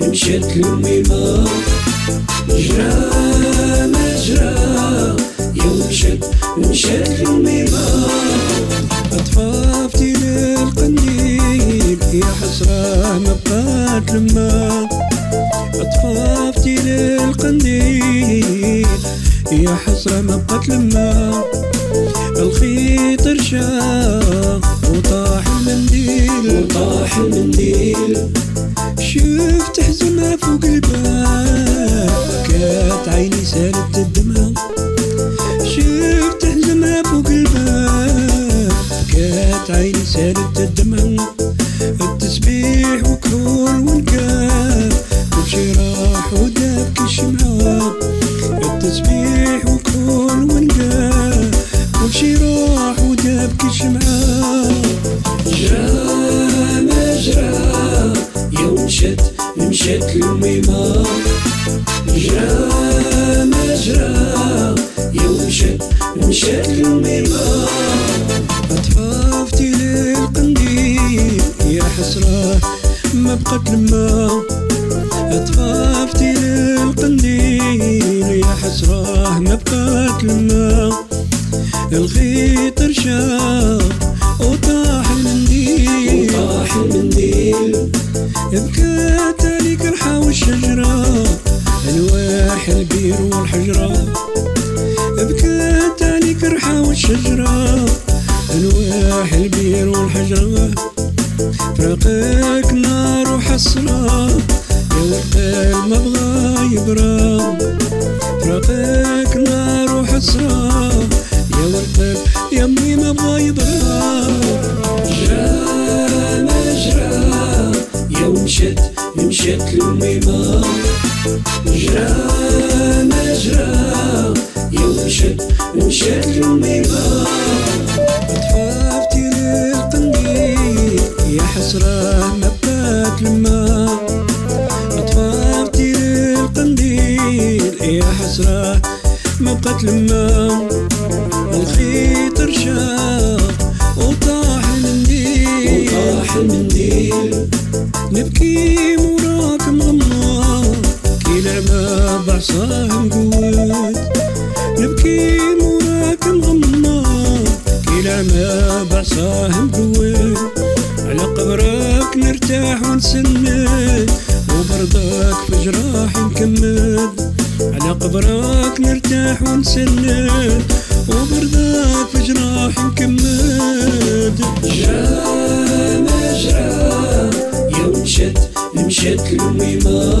مشات لأمي ما جرى ما جرى يوم مشات مشات لأمي ما أطفافتي للقنديل يا حسرة ما بقات لما أطفافتي للقنديل يا حسرة ما بقات لما الخيط رشا وطاح المنديل. وطاح المنديل. فوق الباب. كانت عيني سالت الدمعة شفت حزمة فوق الباب. كانت عيني سالت الدمعة التسبيح وكل ونكاف وبشي راح ودابك الشمعة. التسبيح مشت الأميمة جرى ما جرى يوم مشت مشت الأميمة طفافتي للقنديل يا حسرة ما بقت لما طفافتي للقنديل يا حسرة ما بقت لما الخيط رشاق البير والحجرة بكات عليك الرحى والشجرة الواح البير والحجرة. فراقك نار وحسرة. يا والقلب ما بغى يبرى. فراقك نار وحسرة. يا يا امي ما بغى يبرى. جرى ما جرى يوم مشت مشت الأميمة جرى ما جرى يوم مشت يا حسرة ما بقات لما طفافتي للقنديل وطاح المنديل وطاح المنديل. نبكي مقود نبكي موراك مغمى كي لعبة بعصاه مقود على قبرك نرتاح ونسند وبرضاك في جراح نكمد على قبرك نرتاح ونسند وبرضاك في جراح نكمد جرى ما جرى يوم مشت مشت الأميمة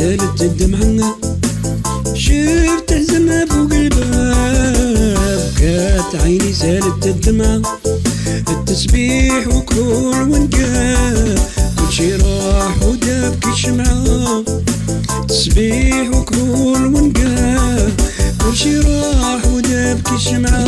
سالت الدمعة شفت الزمة فوق الباب كات عيني سالت الدمعة التسبيح وكل ونقا. كل شي راح وداب كي شمعة تسبيح وكل ونقا. كل شي راح وداب كي شمعة